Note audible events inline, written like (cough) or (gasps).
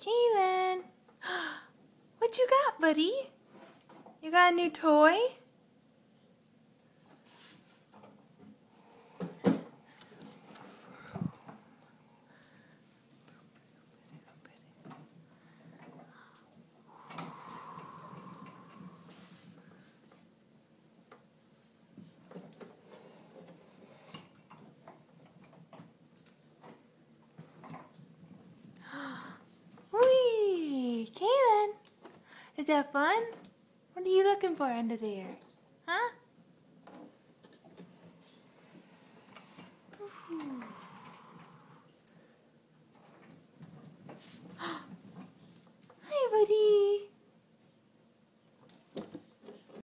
Kalin, (gasps) what you got, buddy? You got a new toy? Is that fun? What are you looking for under there? Huh?